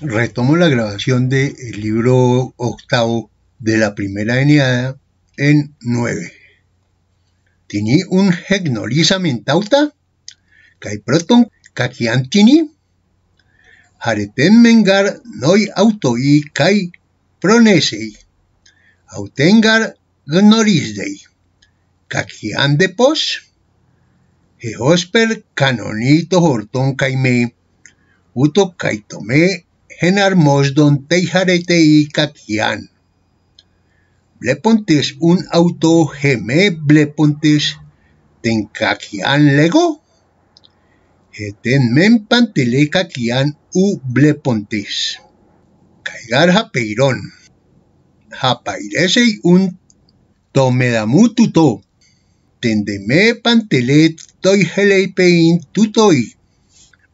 retomo la grabación del libro octavo de la primera eneada en nueve. Tini un hegnolisa mentauta, kai proton kakiantini, hareten mengar noi autoi kai pronesei, autengar gnorisdei, kakian de pos, hosper canonito horton caime, uto kaitome Genarmos don teijaretei kakian. Blepontes un auto geme blepontes kakian lego. Heten men pantele kakian u blepontes. Caigar japeiron. Japairesei un tomedamututo. Tendeme pantelet toi pein tutoi.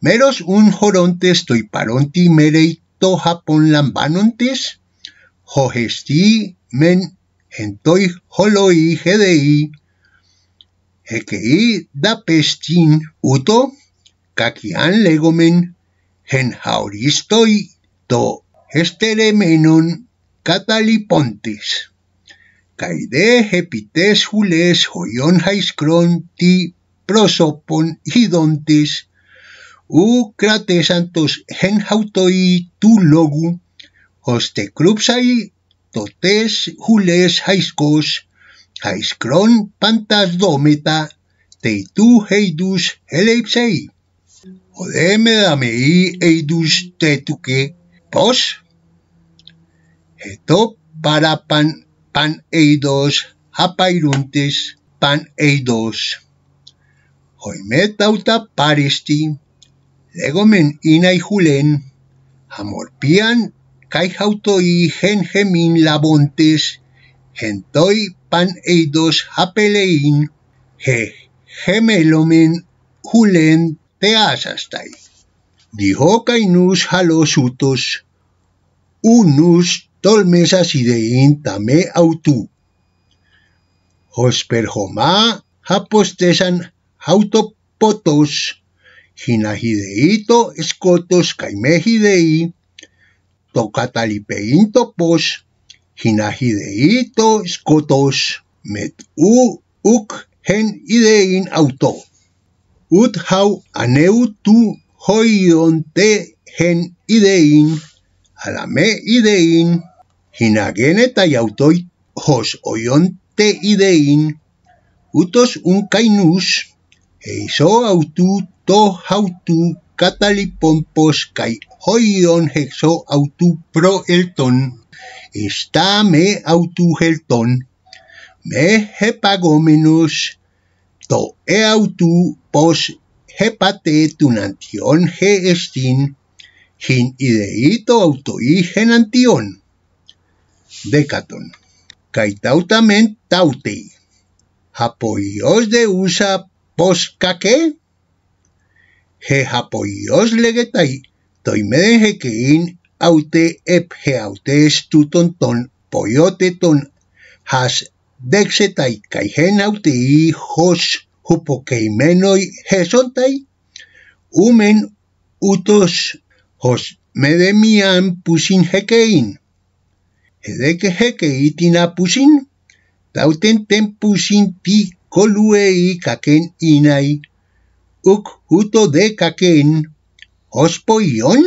Meros un horontes toi paronti mereito Japon lambanontes, hogesti men entoi holoi hedei, hekei da pestin uto, kakian legomen, hen hauristoi to esteremenon catalipontes. Caide hepites hules hoion haiskron ti prosopon hidontes u crate santos hen hautoi tu logu, hoste crupsai totes hules haiskos, haiskron pantas dometa, tu heidus heleipsei. Odeme damei eidus tetuke pos, eto para pan, pan eidos, hapairuntes, pan eidos. Hoimetauta paristi, δέγομεν ίναι χουλέν, αμορπίαν καί χαυτοί χεν χεμίν λαβόντες, χεν τόι παν ειδος χαπελεΐν, χε χεμέλομεν χουλέν θεάσασταϊ. Διχό καινούς χαλός ούτος, ούνους τόλμεσας ιδεΐν ταμέ αυτού. Ως περχομά hapostesan χαυτοπότος, hinahideito escotos caimehidei, tocatalipeinto pos, hinahideito escotos, met u uk hen idein auto. Ut hau aneu tu hoionte hen idein, alame idein, hinagene autoi hos oionte idein, utos un kainus, Eiso autu to hautu catalipompos kai hoion hexo autu pro elton. Esta me autu helton. Me hepagomenus, to e autu pos hepate tunantion he estin hin ideito autoi genantion. Decaton. Kai tautamen tautei. Apoios de usa poskake he hapoios legetai toimeden hekein aute ep he aute estuton ton poyote ton has dexetai kai hen autei hos hupokeimenoi hesontai umen utos hos medemian pusin hekein. Hedeke hekeitin pusin, tauten ten pusin ti koluei kaken inai, uk huto de kaken, ospoion,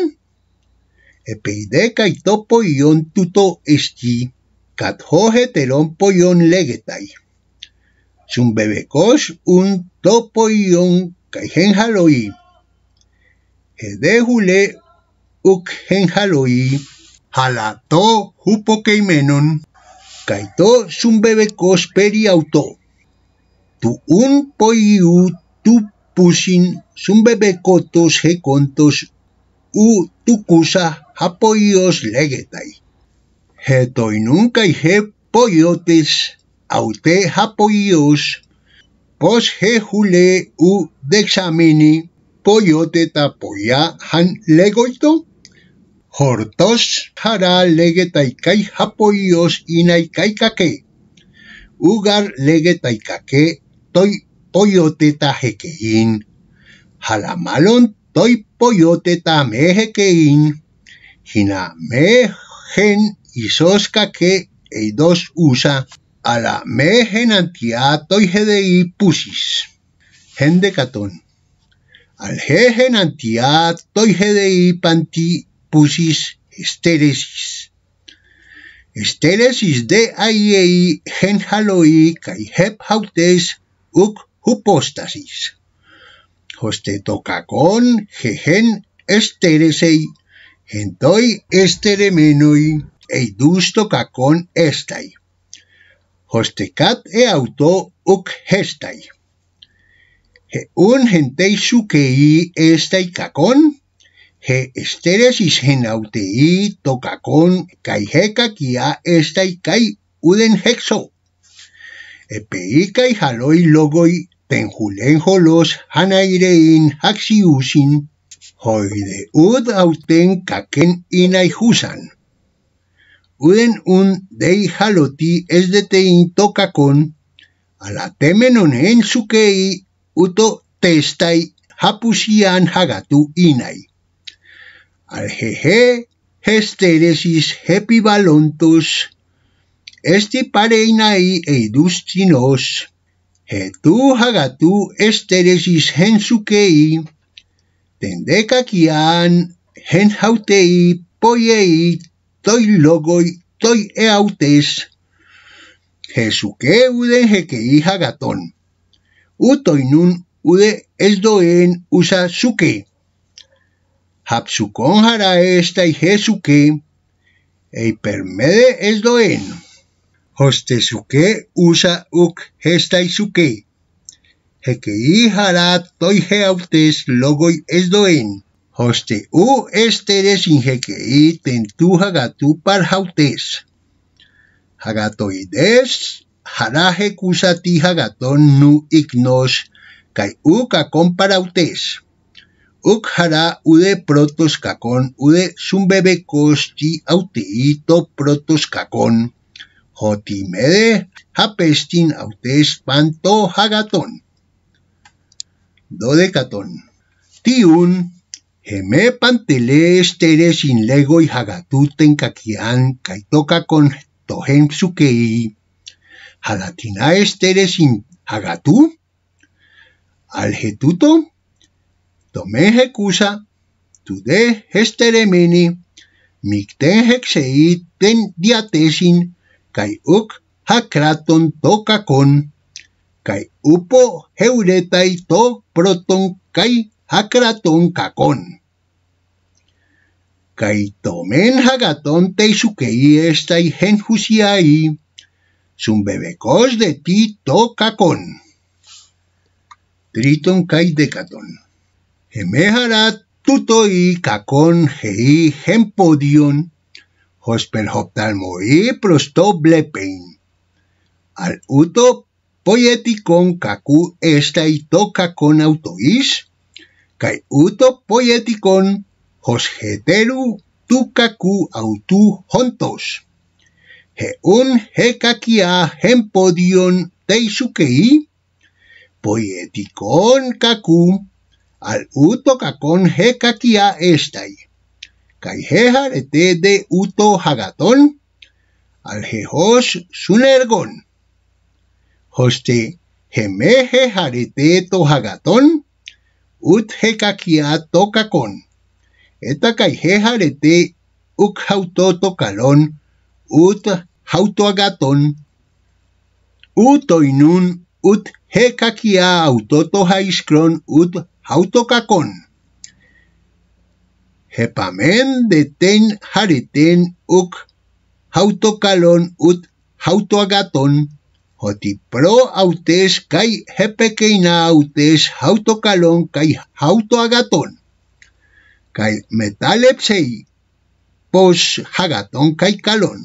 epeidekai topoion tuto esti, kat hoje telon poion legetai. Sun bebekos un topoion kai hen haloi. Hedehule uk hen haloi, halato hupo keimenon, kaito sun bebekos peri auto tu un poiu tu pusin sumbebekotos hekontos u tukusa hapoios legetai. Hetoi nunkai he poiotes aute hapoios pos he hule u dexamini poiote ta poia han legoito? Hortos hara legetai kai hapoios inai kai kake. Ugar legetai kake toi poyote ta hekein. Halamalon toi poyote ta me hekein. hina me gen isoska que dos usa a la me gen antiato y GDI pusis. Gen de catón. Al gen antiato y GDI panti pusis esteresis. Esteresis de aiei gen haloi kai hep hautes uk hypostasis. Hoste tokakon gegen esteresei gentoi esteremenoi eidus tokakon estai. kat e auto uk hestai. He un gentei sukei estai kakon he esteresis gen autei tokakon kai heka kia estai kai uden hexo. epeikai haloi logoi tenjulen holos hanairein haxiusin hoide ud auten kaken inai husan. Uden un dei haloti es de tein tokakon ala temenon en sukei uto testai hapusian hagatu inai. Al jeje hesteresis hepibalontos esti pareinai eidustinos he tu hagatu esteresis hensukei tendeka kian hen hautei poiei toi logoi toi eautes Jesuke ude hekei hagaton. Utoinun ude esdoen usa suke. Hapsukon hara esta y Jesuke ei permede esdoen. Hostesuke usa uk hestaisuke. Hekei harat toi heautes logoi esdoen. Hoste u esteres in hekei tentu hagatu par hautes. Hagatoides hara hekusati hagaton nu ignos kai u kakon parautes. Uk hara ude protos kakon ude sumbebekos ti auteito protos kakon hotimede hapestin autes panto hagaton. Dodecaton. Tiun Heme pantele estere sin lego y hagatuten kakian kaitoka con tohen sukei. Hagatina estere sin hagatu. Algetuto? Tome hekusa. Tude estere. Mikten hexeit ten diatesin kai uk hakraton tokakon kai upo heuretai to proton kai hakraton kakon kai tomen hagaton teisukei estai hen husiai. Sun bebekos de ti to kakon triton kai dekaton. Hemeharat tutoi kakon hei hempodion hospel hoptalmoi prosto blepein. Al uto poietikon kaku estai toka con autois, kai uto poietikon hosheteru tukaku autu hontos. He un hekakia hempodion teisukei, poietikon kaku al uto kakon hekakia estai. Kai heharete de uto hagaton, al hehos sunergon hoste hemehe harete to hagaton, ut hekakia tokakon. Eta kai he harete uk hauto tokalon, ut hauto agaton. Utoinun ut hekakia autoto haiskron ut hautokakon. Hepamen de ten hareten uk hautokalon ut hautoagaton hoti pro autes kai hepekeina autes hautokalon kai hautoagaton. Kai metalepsei pos hagaton kai kalon.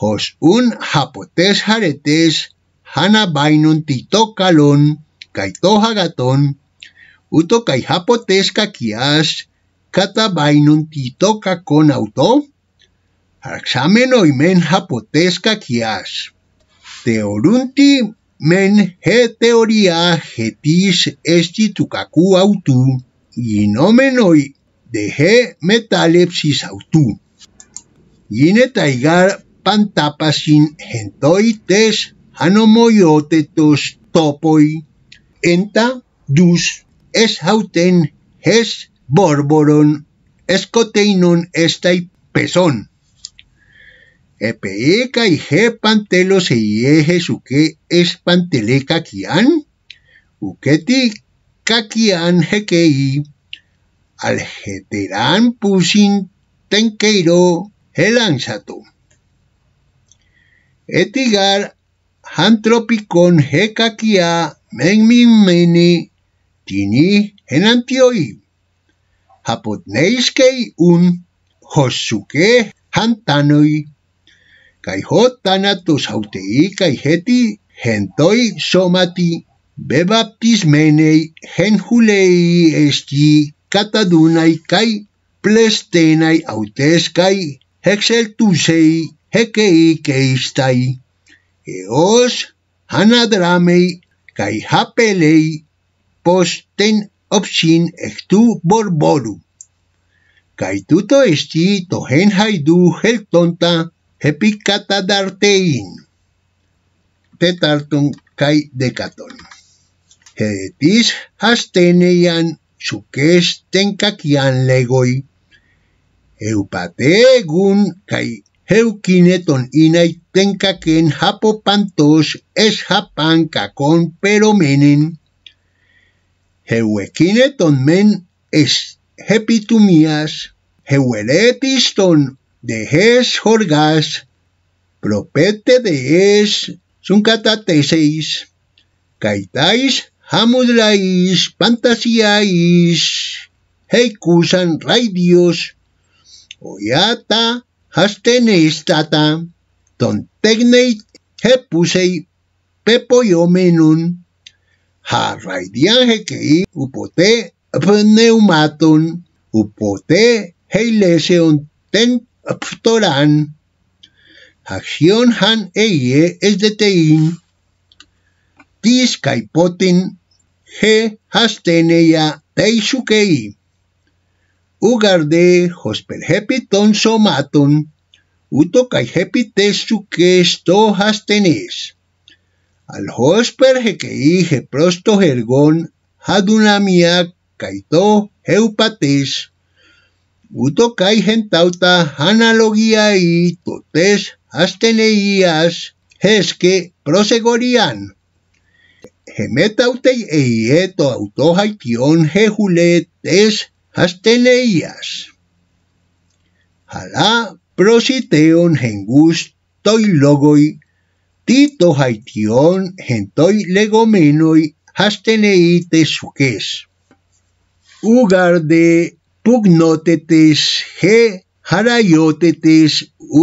Hos un hapotes haretes hana bainon tito kalon kai to hagaton uto kai hapotes kakias καταβαίνουν κακόν αυτό, αξάμενο ημέν χαποτέσκα κοιάς. Θεωρούντι μεν χε θεωρία χετής έστι του κακού αυτού, γινόμενοι δε χε μετάλλεψης αυτού. Γίνεται αιγάρ παντάπασιν χεντόιτες ανομοιότετος τόποι, εντα τους εσχαουτέν χες borboron escoteinon estai peson. Epe y he pantelo se yeje suke es pantele kakian, uketi kakian hekei, al heteran pusin tenkeiro helansato. Etigar hantropicon hekakia menmimeni tini henantioi. hapotneiskei un hosuke hantanoi kai hotanatos hautei kai heti hentoi somati bebaptismenei henhulei esti catadunai kai plestenai autes kai hexeltusei hekei keistai eos hanadramei kai hapelei posten obscin ectu borboru. Cai tuto esti tohen haidu heltonta hepicata dartein. Tetartun kai decaton. Hetis hasteneian suques tencacian legoi. Eupategun kai heukineton inai tencacen hapopantos es hapan cacon peromenen. Heuekineton men es hepitumias, heueretiston de hes jorgas, propete de es suncatateseis, caitais hamudlais pantasiais, heikusan raidios, oyata hastenestata, ton tegnei hepusei pepoyomenun, χαραϊδιάν χεκεί ουποτέ πνεύματον ουποτέ χελέσεον τεν πτωράν αξιόν χαν έγιε εσδετείν τίς καϊπότην χε χαστένεια τέισουκεί ουγαρδέ χωσπερχέπι των σωμάτων ούτω καϊχέπι τέσου και στο χαστενείς. Al hekei he prosto hergon hadunamia kaito heupates uto kai gentauta analogia y totes asteneías heske prosegorian. Gemetautei eieto autohaition hejuletes asteneías. Hala prositeon gengus toi logoi, Tito haition gentoi legomenoi hasteneite suques. Ugarde pugnotetes he haraiotetes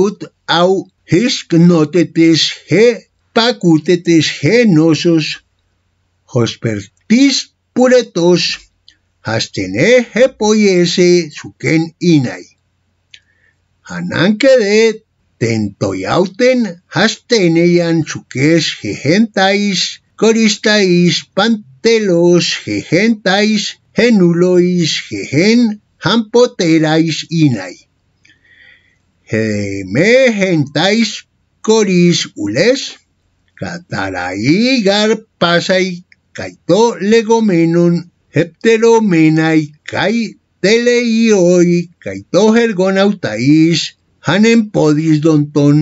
ut au hisknotetes he pacutetes he nosos hospertis puretos hastene he poiese suken inai. Hananke de tentoiauten hasten eian txukez jejentaiz, koristaiz, panteloz jejentaiz, henuloiz jejen, hanpoteraiz inai. Heme jentaiz koriz ules, katarai gar pasai kaito legomenun heptelomenai kai teleioi kaito hergonautais hanen podis donton,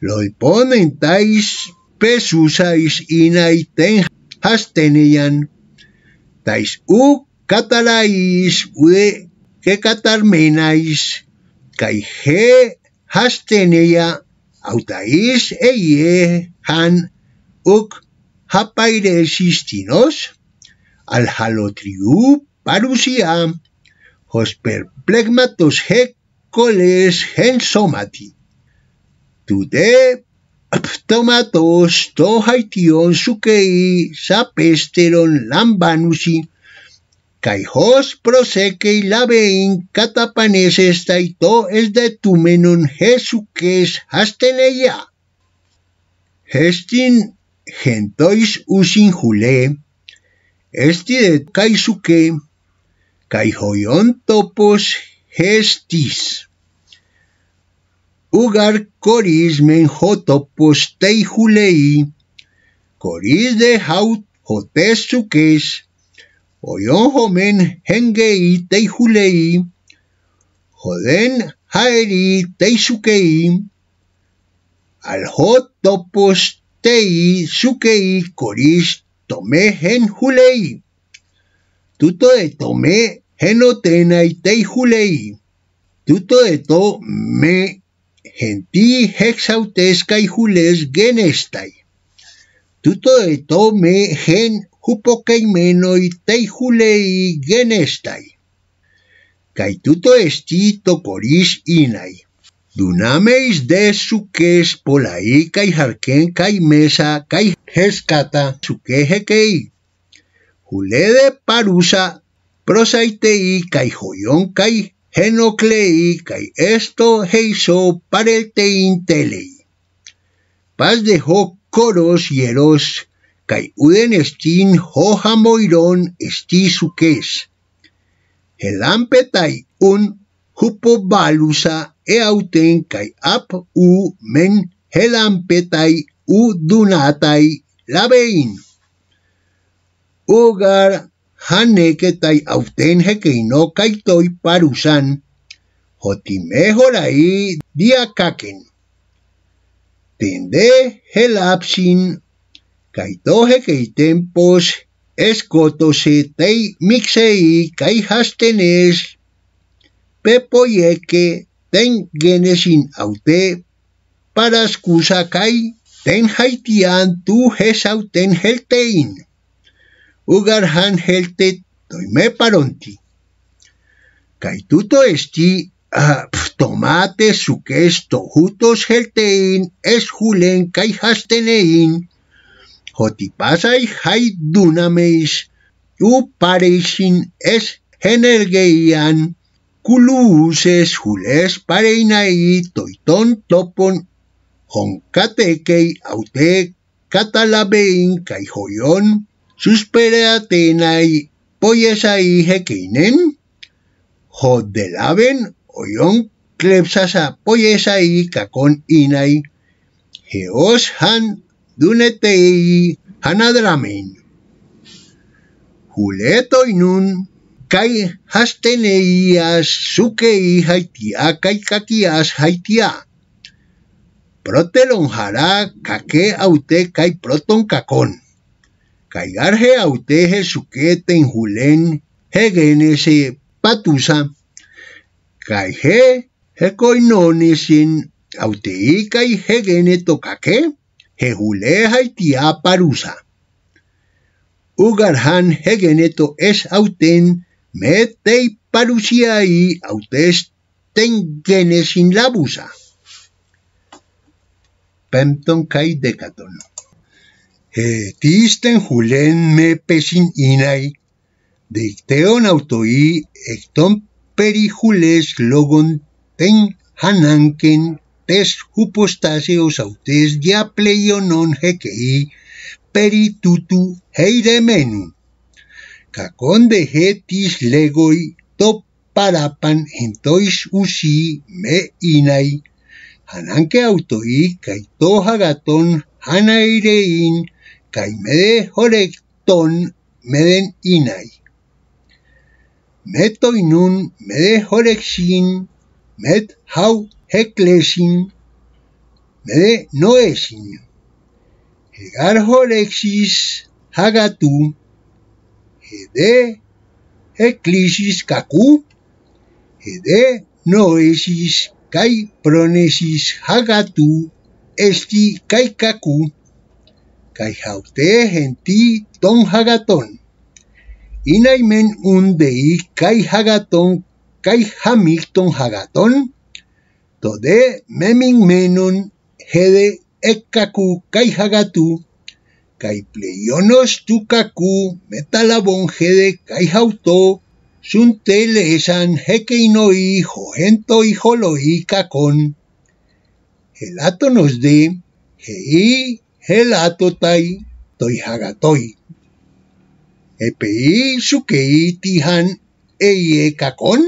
loiponentais pesusais inaiten hastenian. Tais u catalais ude que catarmenais, kai he hasteneya autais eie han uk hapairesis al halotriu parusia, hos perplegmatos hec coles hen somati. Tude ptomatos to haition sukei sapesteron lambanusi, kai hos proseke labein catapaneses taito es de tumenun Jesuques hasteneia. Hestin gentois usin jule, esti de hoyon topos gestis. Ugar coris men hotopos teihulei, coris de haut hotesukes, oyon homen hengei teihulei, joden haeri teisukei, al hotopos tei sukei coris tome hen hulei. Tuto de tome henotenai tei hulei. Tuto de to me genti hexautescai hules genestai. Tuto de to me gen hupokeimenoi tei hulei genestai. Kai tuto esti tokoris inai. Dunameis de sukes polai kai harken kai mesa kai heskata suke hekei. Hule de parusa prosaitei kai joyon kai genoclei kai esto heiso pareltein telei. Paz de ho coros hieros kai uden estin hoja moiron esti sukes. Helampetai un hupo balusa e auten kai ap u men helampetai u dunatai labein. Ugar haneketai auten hekeino kaitoi parusan, hoti mejorai diakaken. Tende helapsin kaito hekeitempos escotose tei mixei kai hastenes pepoyeke ten genesin aute parascusa kai ten haitian tu hesauten heltein. Ugar han helte toime paronti. Kai tuto esti uh, tomate sukesto jutos heltein es hulen kai hastenein. Hotipasai hai dunameis. U pareisin es energeian kuluses hules pareinai toiton topon honkatekei aute katalabein kai suspereatenai poyesai hekeinen hodelaben oyon klepsasa poyesai kakon inai heos han dunetei hanadramen. Huleto inun kai hasteneias sukei haitia kai kakias haitia. Protelon jara kake aute kai proton kakon. Kai garje aute he suketen hulen hegenese patusa. Kai he hekoinonesin autei kai hegene tokake. Jehule haitia parusa. Ugarhan hegeneto es auten metei parusiai autes tengenesin labusa. Pempton kai decaton. He tisten hulen me pesin inai, deicteon autoi ecton perihules logon ten hananken tes hupostaseos autes dia pleionon hekei peritutu heiremenu. Cacon de hetis legoi to parapan entois usi me inai, hananke autoi kai to hagaton hanairein kai mede horecton meden inai. Met nun mede horexin, met hau heklesin, mede noesin. Hegar horexis hagatu, hede heklisis kaku, hede noesis kai pronesis hagatu, esti kai kaku. Kai haute genti ton hagaton. Inaimen un dei kai hamilton hagaton. Tode meming menon hede hagatu kai pleionos tukaku metalabon hede kai hauto sunte lesan hekeinoi jojento y joloi kakon. Helato nos de hei Έλα το ταί, το ηχαγατόι. Επειδή σου και ήτυχαν εί εκακόν,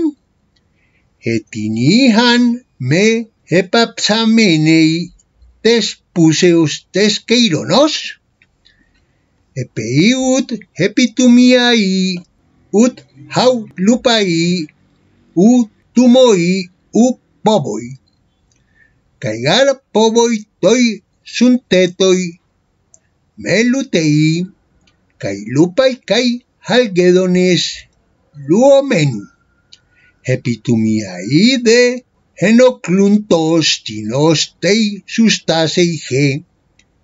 ετην είχαν με επαψαμένει τες πουσεους τες καιρονός, επειδή ούτ επί του μιαί, ούτ χαου λουπαί, ού του μοί, ού πόβοι. Καϊγάρ πόβοι τόι suntetoi, melutei, kai lupai kai halgedones luomenu, epitumiaide henocluntos tinostei sustasei ge,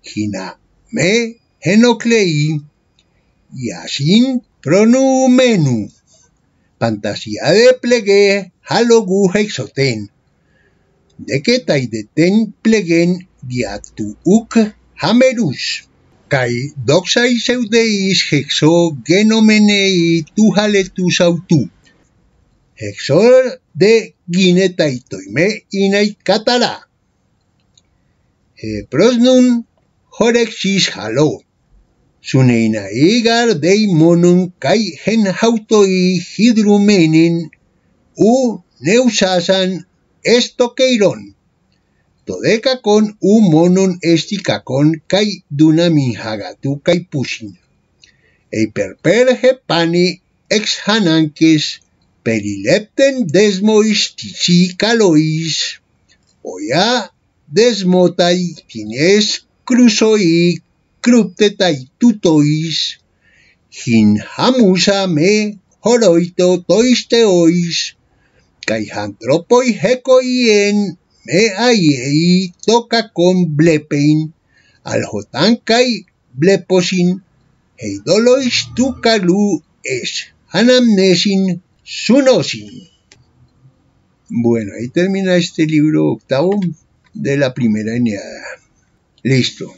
hina me henoclei, iasin pronumenu, Pantasia de plegue halogu hexoten, de que taideten pleguen Diatuuk Hamerush kai doxai seudeis hexo genomenei tu haletus autu. Hexor de ginetai toime inai katara. E prosnun horexis halo. Suneina igar dei monun kai hen hautoi hidrumenin u neusasan estokeiron. Todeca con u monon esticacon kai dunamin hagatu kai pusin. Ei perperge pani ex hananques perilepten desmois tisi calois. Oya desmotai tines cruzoi cruptetai tutois. Hin hamusa me horoito toisteois. Kai hantropoi hekoien me aiei toca con blepein. Al jotan kai bleposin. Heidolois tukalu es anamnesin sunosin. Bueno, ahí termina este libro octavo de la primera eneada. Listo.